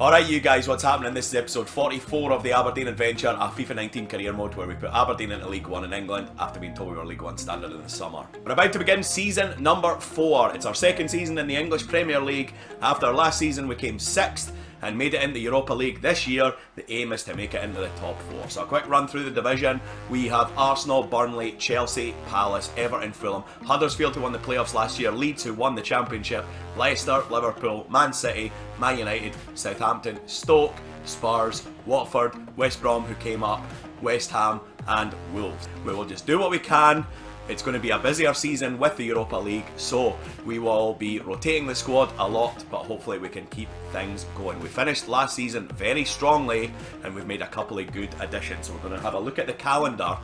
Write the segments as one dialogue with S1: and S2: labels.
S1: Alright you guys, what's happening? This is episode 44 of the Aberdeen Adventure, a FIFA 19 career mode where we put Aberdeen into League 1 in England after being told we were League 1 standard in the summer. We're about to begin season number 4. It's our second season in the English Premier League. After our last season we came 6th and made it into the Europa League this year. The aim is to make it into the top four. So a quick run through the division. We have Arsenal, Burnley, Chelsea, Palace, Everton, Fulham, Huddersfield who won the playoffs last year, Leeds who won the championship, Leicester, Liverpool, Man City, Man United, Southampton, Stoke, Spurs, Watford, West Brom who came up, West Ham and Wolves. We will just do what we can it's going to be a busier season with the Europa League, so we will be rotating the squad a lot, but hopefully we can keep things going. We finished last season very strongly, and we've made a couple of good additions. So we're going to have a look at the calendar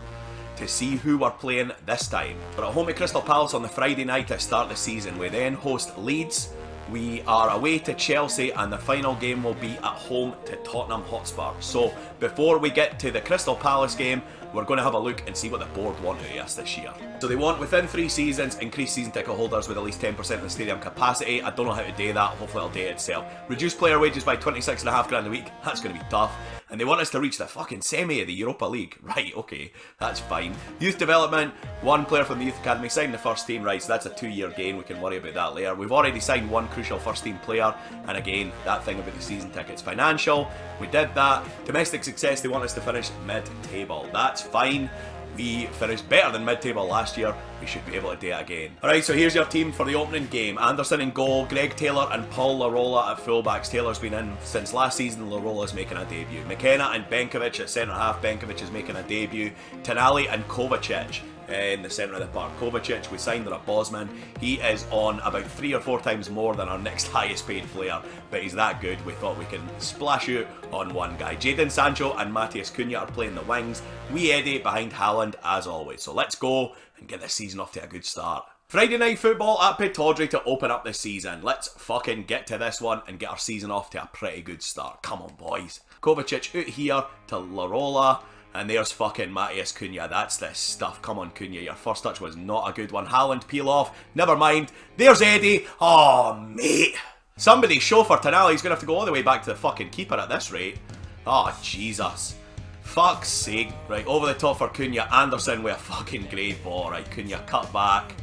S1: to see who we're playing this time. We're at home at Crystal Palace on the Friday night to start the season. We then host Leeds. We are away to Chelsea and the final game will be at home to Tottenham Hotspur. So before we get to the Crystal Palace game, we're going to have a look and see what the board want out of us this year. So they want within three seasons, increase season ticket holders with at least 10% of the stadium capacity. I don't know how to do that, hopefully it'll do it itself. Reduce player wages by 26.5 grand a week, that's going to be tough and they want us to reach the fucking semi of the Europa League. Right, okay, that's fine. Youth development, one player from the Youth Academy signed the first team, right, so that's a two year gain, we can worry about that later. We've already signed one crucial first team player, and again, that thing about the season tickets. Financial, we did that. Domestic success, they want us to finish mid table. That's fine. We finished better than mid-table last year. We should be able to do it again. Alright, so here's your team for the opening game. Anderson in goal, Greg Taylor and Paul LaRola at fullbacks. Taylor's been in since last season, LaRola's making a debut. McKenna and Benkovic at centre-half. Benkovic is making a debut. Tonali and Kovacic in the centre of the park. Kovacic, we signed him at Bosman. He is on about three or four times more than our next highest paid player, but he's that good. We thought we can splash out on one guy. Jadon Sancho and Matheus Cunha are playing the wings. We Eddie behind Haaland as always. So let's go and get this season off to a good start. Friday night football at Pittodrie to open up the season. Let's fucking get to this one and get our season off to a pretty good start. Come on, boys. Kovacic out here to LaRola. And there's fucking Matheus Cunha. That's this stuff. Come on, Cunha. Your first touch was not a good one. Haaland peel off. Never mind. There's Eddie. Oh, mate. Somebody show for chauffeur He's going to have to go all the way back to the fucking keeper at this rate. Oh, Jesus. Fuck's sake. Right, over the top for Cunha. Anderson with a fucking great ball. Right, Cunha cut back.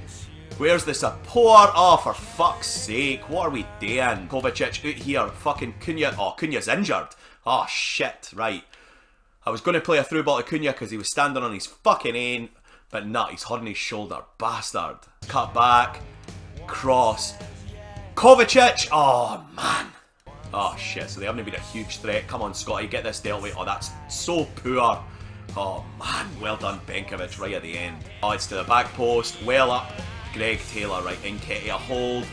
S1: Where's the support? Oh, for fuck's sake. What are we doing? Kovacic out here. Fucking Cunha. Oh, Cunha's injured. Oh, shit. Right. I was going to play a through ball to Cunha because he was standing on his fucking ain, but not. He's holding his shoulder. Bastard. Cut back. Cross. Kovacic. Oh, man. Oh, shit. So they haven't been a huge threat. Come on, Scotty. Get this dealt with. Oh, that's so poor. Oh, man. Well done, Benkovic, right at the end. Oh, it's to the back post. Well up. Greg Taylor, right. Nketiah hold.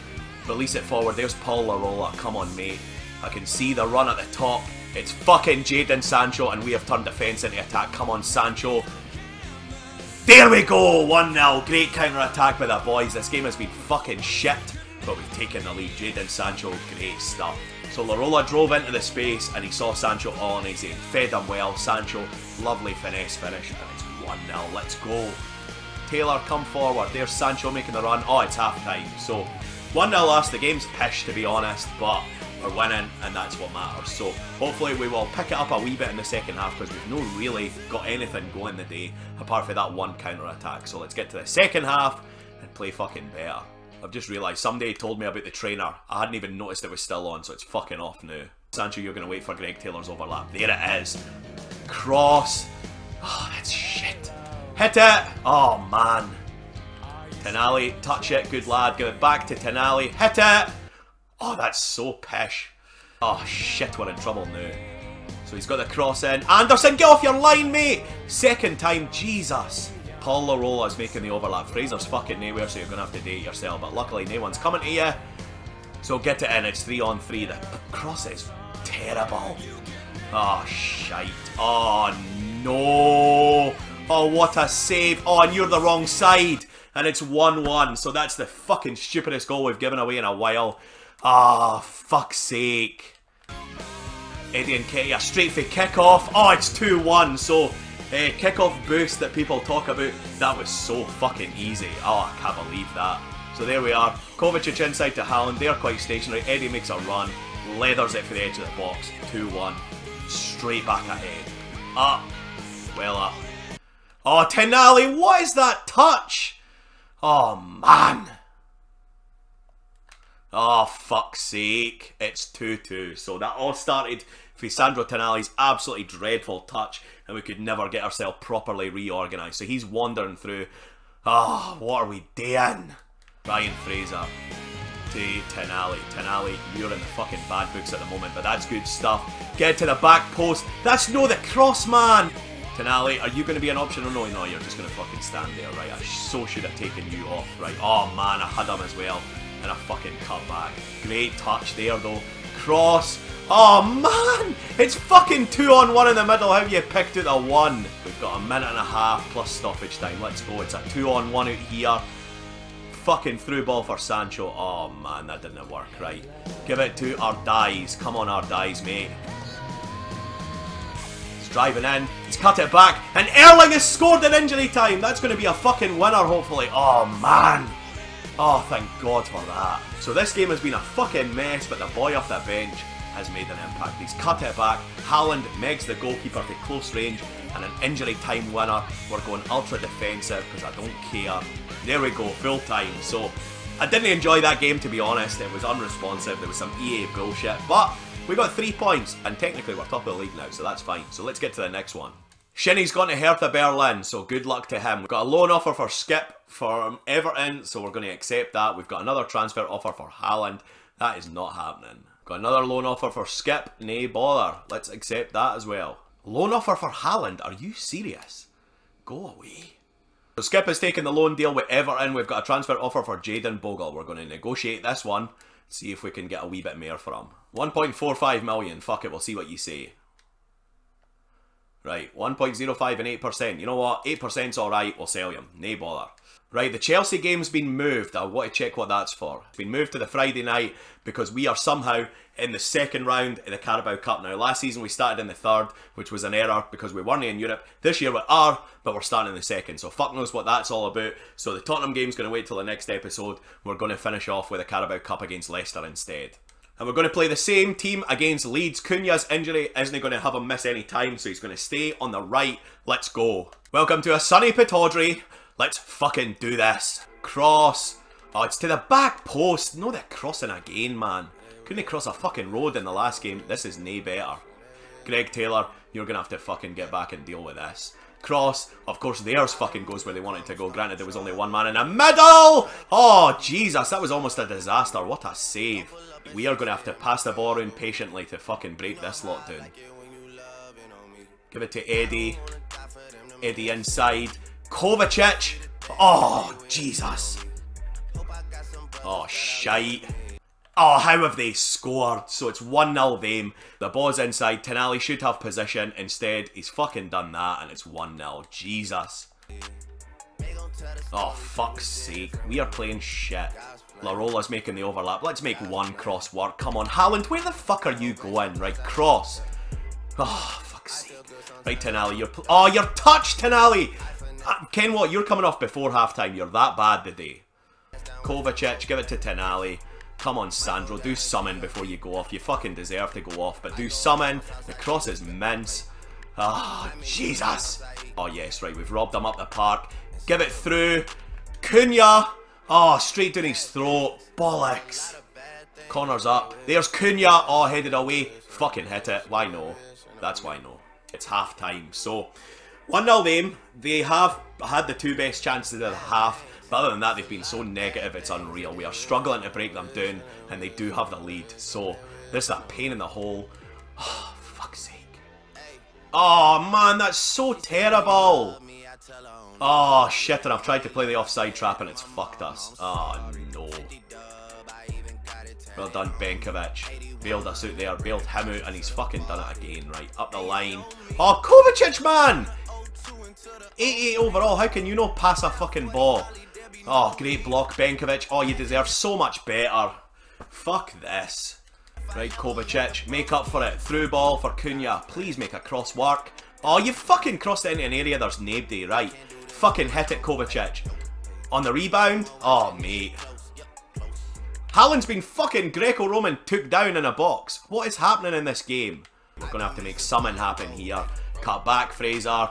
S1: Release it forward. There's Paul LaRola. Come on, mate. I can see the run at the top. It's fucking Jadon Sancho, and we have turned defence into attack. Come on, Sancho. There we go! 1-0. Great counter-attack by the boys. This game has been fucking shit, but we've taken the lead. Jadon Sancho, great stuff. So LaRola drove into the space, and he saw Sancho on his own. Fed him well. Sancho, lovely finesse finish, and it's 1-0. Let's go. Taylor, come forward. There's Sancho making the run. Oh, it's half-time. So, 1-0 last. The game's pish, to be honest, but we're winning, and that's what matters. So hopefully we will pick it up a wee bit in the second half because we've not really got anything going the day apart from that one counter attack. So let's get to the second half and play fucking better. I've just realised somebody told me about the trainer. I hadn't even noticed it was still on, so it's fucking off now. Sancho, you're going to wait for Greg Taylor's overlap. There it is. Cross. Oh, that's shit. Hit it. Oh, man. Tonali, touch it. Good lad. Give it back to Tonali. Hit it. Oh, that's so pish. Oh, shit, we're in trouble now. So he's got the cross in. Anderson, get off your line, mate! Second time, Jesus. Paul LaRola is making the overlap. Fraser's fucking nowhere, so you're going to have to date yourself. But luckily, no one's coming to you. So get it in. It's three on three. The cross is terrible. Oh, shite. Oh, no. Oh, what a save. Oh, and you're the wrong side. And it's 1-1. So that's the fucking stupidest goal we've given away in a while. Ah, oh, fuck's sake. Eddie Nketiah straight for kickoff. Oh, it's 2-1. So, uh, kickoff boost that people talk about, that was so fucking easy. Oh, I can't believe that. So there we are. Kovacic inside to Haaland. They're quite stationary. Eddie makes a run. leathers it for the edge of the box. 2-1. Straight back ahead. Up. Well up. Oh, Tonali, what is that touch? Oh, man. Oh, fuck's sake. It's 2-2. So that all started with Sandro Tonali's absolutely dreadful touch and we could never get ourselves properly reorganised. So he's wandering through. Oh, what are we doing? Ryan Fraser to Tonali. Tonali, you're in the fucking bad books at the moment, but that's good stuff. Get to the back post. That's no the cross, man. Tonali, are you going to be an option or no? No, you're just going to fucking stand there, right? I so should have taken you off, right? Oh man, I had him as well. And a fucking cut back. Great touch there though. Cross. Oh man! It's fucking two on one in the middle. How have you picked it a one? We've got a minute and a half plus stoppage time. Let's go. It's a two on one out here. Fucking through ball for Sancho. Oh man, that didn't work, right? Give it to Ardiles. Come on, Ardiles, mate. He's driving in. He's cut it back. And Erling has scored in injury time. That's going to be a fucking winner, hopefully. Oh man. Oh, thank God for that. So this game has been a fucking mess, but the boy off the bench has made an impact. He's cut it back. Haaland megs the goalkeeper to close range and an injury time winner. We're going ultra defensive because I don't care. There we go, full time. So I didn't enjoy that game to be honest. It was unresponsive. There was some EA bullshit. But we got three points and technically we're top of the league now, so that's fine. So let's get to the next one. Shinnie's gone to Hertha Berlin, so good luck to him. We've got a loan offer for Skip from Everton, so we're going to accept that. We've got another transfer offer for Haaland. That is not happening. Got another loan offer for Skip. Nay bother. Let's accept that as well. Loan offer for Haaland? Are you serious? Go away. So Skip has taken the loan deal with Everton. We've got a transfer offer for Jayden Bogle. We're going to negotiate this one. See if we can get a wee bit more for him. 1.45 million. Fuck it, we'll see what you say. Right, 1.05 and 8%. You know what? 8%'s alright, we'll sell him. Nay bother. Right, the Chelsea game's been moved. I want to check what that's for. It's been moved to the Friday night because we are somehow in the second round of the Carabao Cup. Now, last season we started in the third, which was an error because we weren't in Europe. This year we are, but we're starting in the second. So fuck knows what that's all about. So the Tottenham game's going to wait till the next episode. We're going to finish off with a Carabao Cup against Leicester instead. And we're going to play the same team against Leeds. Cunha's injury isn't going to have him miss any time, so he's going to stay on the right. Let's go. Welcome to a sunny Pittodrie. Let's fucking do this. Cross. Oh, it's to the back post. No, they're crossing again, man. Couldn't they cross a fucking road in the last game. This is nay better. Greg Taylor, you're going to have to fucking get back and deal with this. Cross. Of course, theirs fucking goes where they wanted to go. Granted, there was only one man in the middle. Oh, Jesus. That was almost a disaster. What a save. We are going to have to pass the ball around patiently to fucking break this lot down. Give it to Eddie. Eddie inside. Kovacic. Oh, Jesus. Oh, shite. Oh, how have they scored? So it's 1-0 them. The ball's inside. Tonali should have position. Instead, he's fucking done that and it's 1-0. Jesus. Oh, fuck's sake. We are playing shit. Larola's making the overlap. Let's make one cross work. Come on, Haaland, where the fuck are you going? Right, cross. Oh, fuck's sake. Right, Tonali, you're... Oh, you're touched, Tonali! Uh, Ken what? You're coming off before halftime. You're that bad today. Kovacic, give it to Tonali. Come on, Sandro, do summon before you go off. You fucking deserve to go off, but do summon. The cross is mince. Ah, oh, Jesus. Oh, yes, right, we've robbed him up the park. Give it through. Cunha. Oh, straight down his throat. Bollocks. Corner's up. There's Cunha. Oh, headed away. Fucking hit it. Why no? That's why no. It's half time. So, 1 0 them. They have had the two best chances of the half. But other than that, they've been so negative, it's unreal. We are struggling to break them down, and they do have the lead. So, this is a pain in the hole. Oh, fuck's sake. Oh, man, that's so terrible. Oh, shit, and I've tried to play the offside trap, and it's fucked us. Oh, no. Well done, Benkovic. Bailed us out there, bailed him out, and he's fucking done it again, right? Up the line. Oh, Kovacic, man! 88 overall, how can you not pass a fucking ball? Oh, great block, Benkovic. Oh, you deserve so much better. Fuck this. Right, Kovacic, make up for it. Through ball for Cunha. Please make a cross work. Oh, you fucking crossed into an area there's nobody, right? Fucking hit it, Kovacic. On the rebound? Oh, mate. Haaland's been fucking Greco-Roman took down in a box. What is happening in this game? We're going to have to make something happen here. Cut back, Fraser.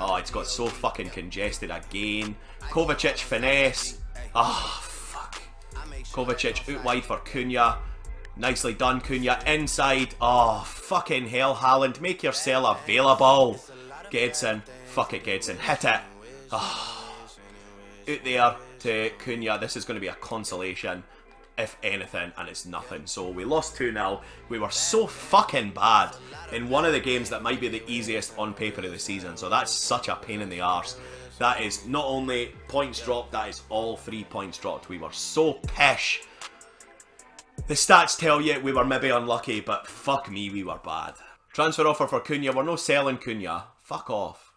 S1: Oh, it's got so fucking congested again. Kovacic finesse. Oh, fuck. Kovacic out wide for Cunha. Nicely done, Cunha. Inside. Oh, fucking hell, Haaland. Make yourself available. Gedson. Fuck it, Gedson. Hit it. Oh. Out there to Cunha. This is going to be a consolation if anything, and it's nothing. So we lost 2-0. We were so fucking bad in one of the games that might be the easiest on paper of the season. So that's such a pain in the arse. That is not only points dropped, that is all three points dropped. We were so pish. The stats tell you we were maybe unlucky, but fuck me, we were bad. Transfer offer for Cunha. We're no selling Cunha. Fuck off.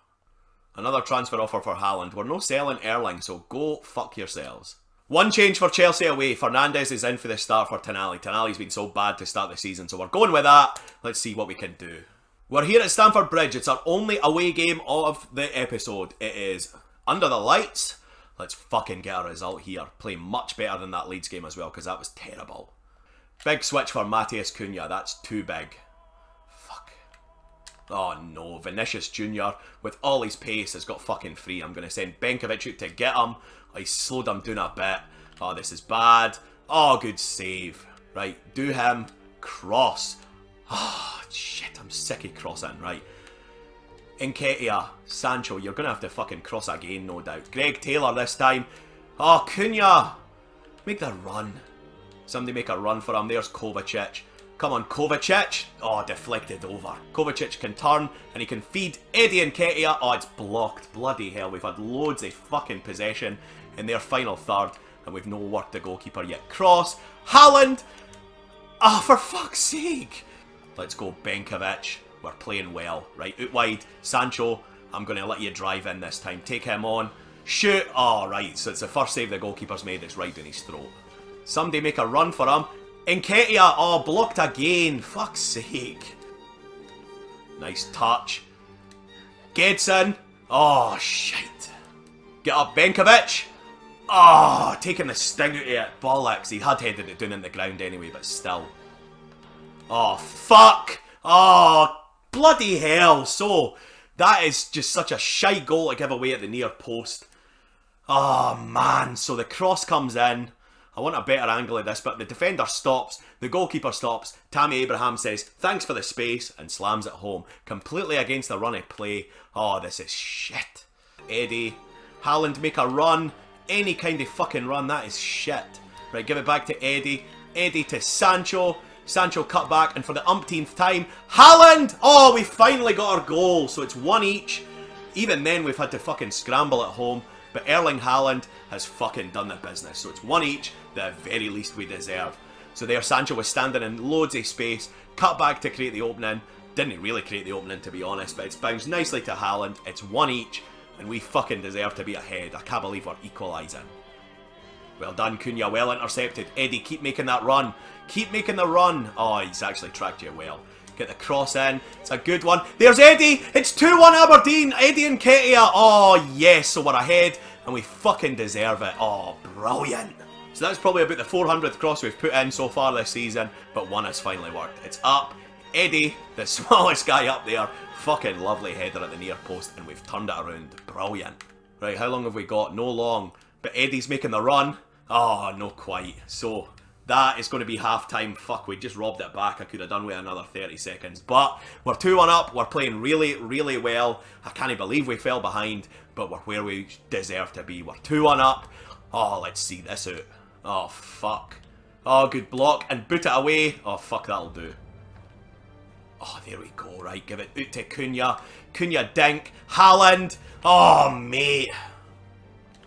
S1: Another transfer offer for Haaland. We're no selling Erling, so go fuck yourselves. One change for Chelsea away. Fernandez is in for the start for Tonali. Tonali's been so bad to start the season, so we're going with that. Let's see what we can do. We're here at Stamford Bridge. It's our only away game of the episode. It is under the lights. Let's fucking get a result here. Play much better than that Leeds game as well, because that was terrible. Big switch for Matheus Cunha. That's too big. Oh no, Vinicius Jr. with all his pace has got fucking free. I'm going to send Benkovic to get him. I slowed him down a bit. Oh, this is bad. Oh, good save. Right, do him. Cross. Oh, shit, I'm sick of crossing. Right. Nketiah, Sancho, you're going to have to fucking cross again, no doubt. Greg Taylor this time. Oh, Cunha. Make the run. Somebody make a run for him. There's Kovacic. Come on, Kovacic. Oh, deflected over. Kovacic can turn and he can feed Eddie Nketiah. Oh, it's blocked. Bloody hell. We've had loads of fucking possession in their final third, and we've no work the goalkeeper yet. Cross, Haaland! Ah, oh, for fuck's sake! Let's go Benkovic. We're playing well. Right, out wide, Sancho, I'm going to let you drive in this time. Take him on. Shoot! Oh, right, so it's the first save the goalkeeper's made. It's right in his throat. Somebody make a run for him. Nketiah, oh, blocked again. Fuck's sake. Nice touch. Gedson. Oh, shite. Get up, Benkovic. Oh, taking the sting out of it. Bollocks. He had headed it down in the ground anyway, but still. Oh, fuck. Oh, bloody hell. So, that is just such a shy goal to give away at the near post. Oh, man. So the cross comes in. I want a better angle of this, but the defender stops, the goalkeeper stops, Tammy Abraham says, thanks for the space, and slams it home. Completely against the run of play. Oh, this is shit. Eddie. Haaland make a run any kind of fucking run. That is shit. Right, give it back to Eddie. Eddie to Sancho. Sancho cut back, and for the umpteenth time, Haaland! Oh, we finally got our goal, so it's one each. Even then, we've had to fucking scramble at home, but Erling Haaland has fucking done the business. So it's one each, the very least we deserve. So there, Sancho was standing in loads of space, cut back to create the opening. Didn't really create the opening, to be honest, but it's bounced nicely to Haaland. It's one each, and we fucking deserve to be ahead. I can't believe we're equalising. Well done, Cunha. Well intercepted. Eddie, keep making that run. Keep making the run. Oh, he's actually tracked you well. Get the cross in. It's a good one. There's Eddie. It's 2-1 Aberdeen. Eddie Nketiah. Oh, yes. So we're ahead, and we fucking deserve it. Oh, brilliant. So that's probably about the 400th cross we've put in so far this season, but one has finally worked. It's up. Eddie, the smallest guy up there, Fucking lovely header at the near post, and we've turned it around. Brilliant. Right, how long have we got? No long. But Eddie's making the run. Oh, no quite. So, that is going to be half time. Fuck, we just robbed it back. I could have done with another 30 seconds. But we're 2 1 up. We're playing really, really well. I can't believe we fell behind, but we're where we deserve to be. We're 2 1 up. Oh, let's see this out. Oh, fuck. Oh, good block. And boot it away. Oh, fuck, that'll do. Oh, there we go. Right, give it out to Cunha. Cunha dink. Haaland. Oh, mate.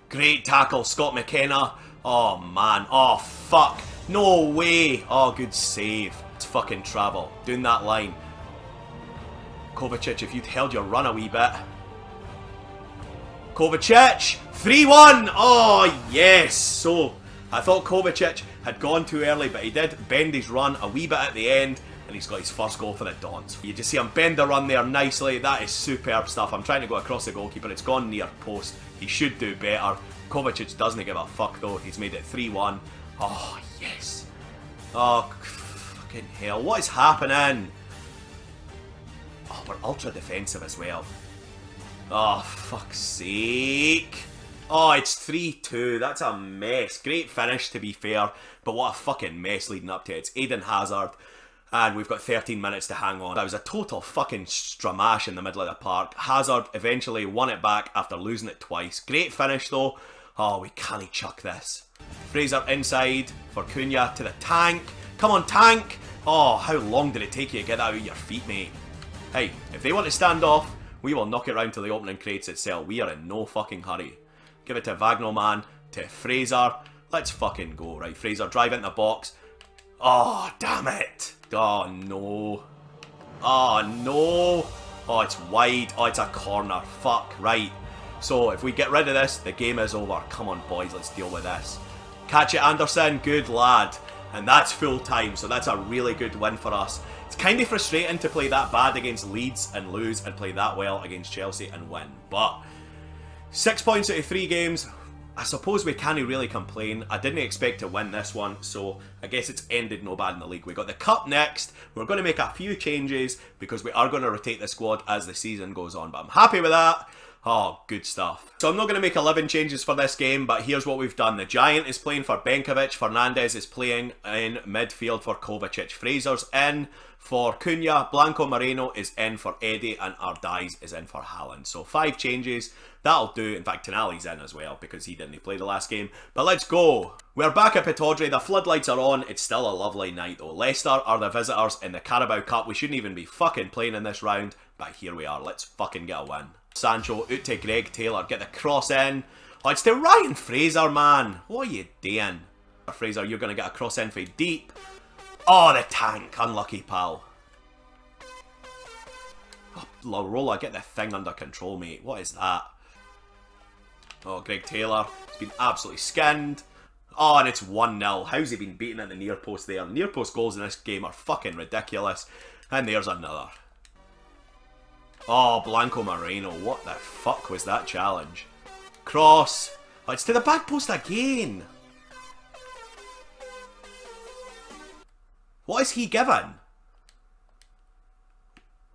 S1: Great tackle, Scott McKenna. Oh, man. Oh, fuck. No way. Oh, good save. It's fucking travel. Doing that line. Kovacic, if you'd held your run a wee bit. Kovacic. 3-1. Oh, yes. So, I thought Kovacic had gone too early, but he did bend his run a wee bit at the end and he's got his first goal for the Dons. You just see him bend the run there nicely. That is superb stuff. I'm trying to go across the goalkeeper. It's gone near post. He should do better. Kovacic doesn't give a fuck though. He's made it 3-1. Oh, yes. Oh, fucking hell. What is happening? Oh, we're ultra defensive as well. Oh, fuck's sake. Oh, it's 3-2. That's a mess. Great finish, to be fair. But what a fucking mess leading up to it. It's Eden Hazard. And we've got 13 minutes to hang on. That was a total fucking stramash in the middle of the park. Hazard eventually won it back after losing it twice. Great finish, though. Oh, we can't chuck this. Fraser inside for Cunha to the tank. Come on, tank! Oh, how long did it take you to get that out of your feet, mate? Hey, if they want to stand off, we will knock it round to the opening crates itself. We are in no fucking hurry. Give it to Wagnerman, to Fraser. Let's fucking go. Right, Fraser, drive into the box. Oh, damn it. Oh, no. Oh, no. Oh, it's wide. Oh, it's a corner. Fuck. Right. So, if we get rid of this, the game is over. Come on, boys. Let's deal with this. Catch it, Anderson. Good lad. And that's full time, so that's a really good win for us. It's kind of frustrating to play that bad against Leeds and lose and play that well against Chelsea and win. But six points out of three games, I suppose we can't really complain. I didn't expect to win this one, so I guess it's ended no bad in the league. We got the cup next. We're going to make a few changes because we are going to rotate the squad as the season goes on. But I'm happy with that. Oh, good stuff. So I'm not going to make 11 changes for this game, but here's what we've done. The Giant is playing for Benkovic. Fernandez is playing in midfield for Kovacic. Fraser's in for Cunha. Blanco Moreno is in for Eddie. And Ardiles is in for Haaland. So five changes. That'll do. In fact, Tonali's in as well because he didn't play the last game. But let's go. We're back at Pittodrie. The floodlights are on. It's still a lovely night though. Leicester are the visitors in the Carabao Cup. We shouldn't even be fucking playing in this round. But here we are. Let's fucking get a win. Sancho out to Greg Taylor, get the cross in. Oh, it's to Ryan Fraser, man. What are you doing? Fraser, you're going to get a cross in for deep. Oh, the tank. Unlucky, pal. Oh, Larola, get the thing under control, mate. What is that? Oh, Greg Taylor. He's been absolutely skinned. Oh, and it's 1-0. How's he been beaten at the near post there? Near post goals in this game are fucking ridiculous. And there's another. Oh, Blanco Moreno. What the fuck was that challenge? Cross. Oh, it's to the back post again. What is he given?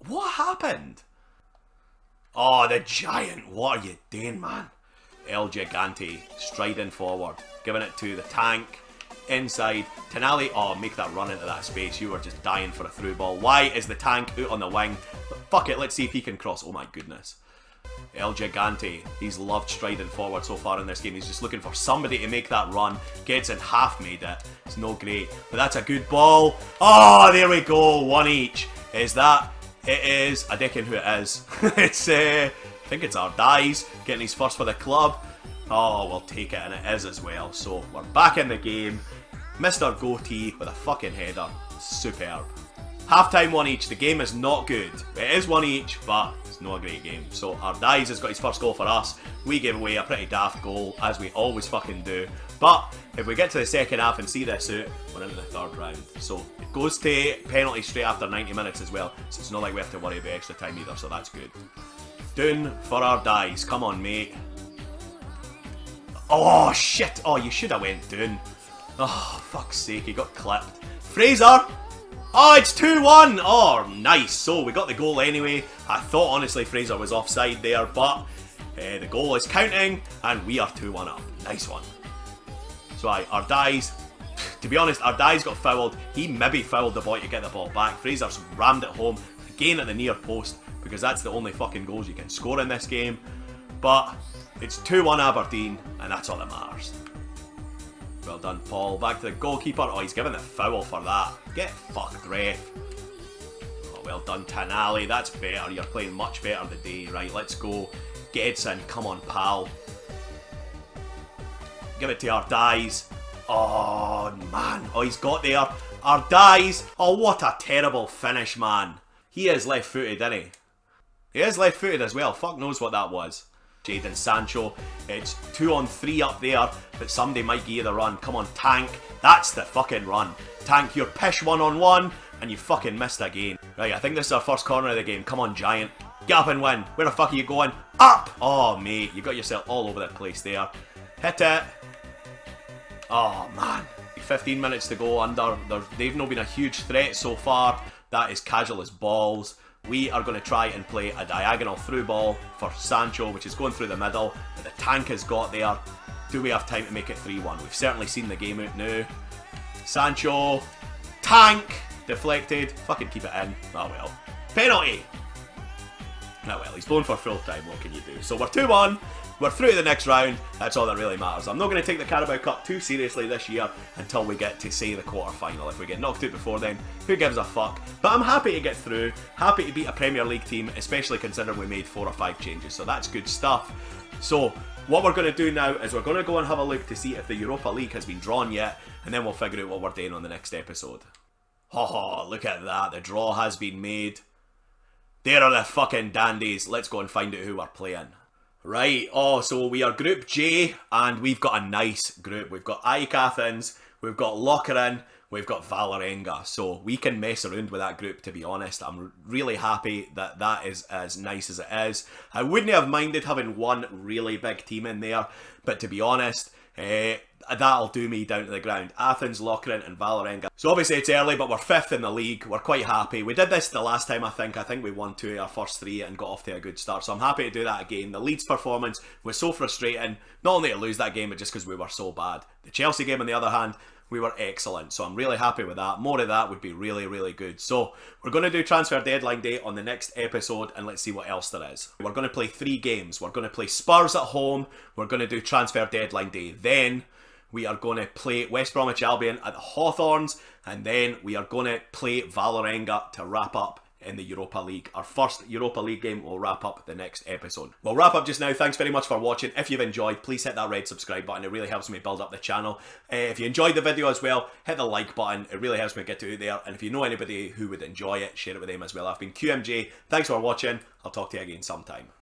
S1: What happened? Oh, the giant. What are you doing, man? El Gigante striding forward. Giving it to the tank inside. Tonali, oh, make that run into that space. You are just dying for a through ball. Why is the tank out on the wing? But fuck it, let's see if he can cross. Oh my goodness. El Gigante, he's loved striding forward so far in this game. He's just looking for somebody to make that run. Gets in half made it. It's no great. But that's a good ball. Oh, there we go. One each. Is that? It is. I reckon who it is. it's, uh, I think it's Ardiles getting his first for the club. Oh, we'll take it, and it is as well. So we're back in the game. Mr. Goatee with a fucking header. Superb. Half-time one each. The game is not good. It is one each, but it's not a great game. So Ardiles has got his first goal for us. We give away a pretty daft goal, as we always fucking do. But if we get to the second half and see this out, we're into the third round. So it goes to penalty straight after 90 minutes as well. So it's not like we have to worry about extra time either, so that's good. Doon for Ardiles. Come on, mate. Oh, shit. Oh, you should have went down. Oh, fuck's sake. He got clipped. Fraser! Oh, it's 2-1! Oh, nice. So, we got the goal anyway. I thought, honestly, Fraser was offside there, but uh, the goal is counting, and we are 2-1 up. Nice one. So, I, Ardiles, to be honest, Ardiles got fouled. He maybe fouled the boy to get the ball back. Fraser's rammed it home, again at the near post, because that's the only fucking goals you can score in this game. But it's 2-1 Aberdeen, and that's all that matters. Well done, Paul. Back to the goalkeeper. Oh, he's given the foul for that. Get fucked, ref. Oh, well done, Tonali. That's better. You're playing much better today. Right, let's go. Gedson, come on, pal. Give it to Ardiles. Oh, man. Oh, he's got there. Ardiles. Oh, what a terrible finish, man. He is left-footed, isn't he? He is left-footed as well. Fuck knows what that was. Jadon Sancho. It's two on three up there, but somebody might give you the run. Come on, Tank. That's the fucking run. Tank, you're pish one on one, and you fucking missed again. Right, I think this is our first corner of the game. Come on, Giant. Get up and win. Where the fuck are you going? Up! Oh, mate, you got yourself all over the place there. Hit it. Oh, man. 15 minutes to go under. They've not been a huge threat so far. That is casual as balls. We are going to try and play a diagonal through ball for Sancho, which is going through the middle. But the tank has got there. Do we have time to make it 3-1? We've certainly seen the game out now. Sancho. Tank. Deflected. Fucking keep it in. Oh well. Penalty. Oh well, he's blown for full time. What can you do? So we're 2-1. We're through to the next round. That's all that really matters. I'm not going to take the Carabao Cup too seriously this year until we get to, say, the quarter final. If we get knocked out before then, who gives a fuck? But I'm happy to get through. Happy to beat a Premier League team, especially considering we made four or five changes. So that's good stuff. So what we're going to do now is we're going to go and have a look to see if the Europa League has been drawn yet, and then we'll figure out what we're doing on the next episode. Ha ha, look at that. The draw has been made. There are the fucking dandies. Let's go and find out who we're playing. Right, oh, so we are Group J, and we've got a nice group. We've got AEK Athens, we've got Lokeren, we've got Vålerenga. So we can mess around with that group, to be honest. I'm really happy that that is as nice as it is. I wouldn't have minded having one really big team in there, but to be honest, uh, that'll do me down to the ground. Athens, Lokeren and Vålerenga. So obviously it's early, but we're fifth in the league. We're quite happy. We did this the last time, I think. I think we won two of our first three and got off to a good start. So I'm happy to do that again. The Leeds performance was so frustrating. Not only to lose that game, but just because we were so bad. The Chelsea game, on the other hand, we were excellent. So I'm really happy with that. More of that would be really, really good. So we're going to do transfer deadline day on the next episode and let's see what else there is. We're going to play three games. We're going to play Spurs at home. We're going to do transfer deadline day. Then we are going to play West Bromwich Albion at the Hawthorns and then we are going to play Vålerenga to wrap up in the Europa League. Our first Europa League game will wrap up the next episode. We'll wrap up just now. Thanks very much for watching. If you've enjoyed, please hit that red subscribe button. It really helps me build up the channel. Uh, if you enjoyed the video as well, hit the like button. It really helps me get to there. And if you know anybody who would enjoy it, share it with them as well. I've been QMJ. Thanks for watching. I'll talk to you again sometime.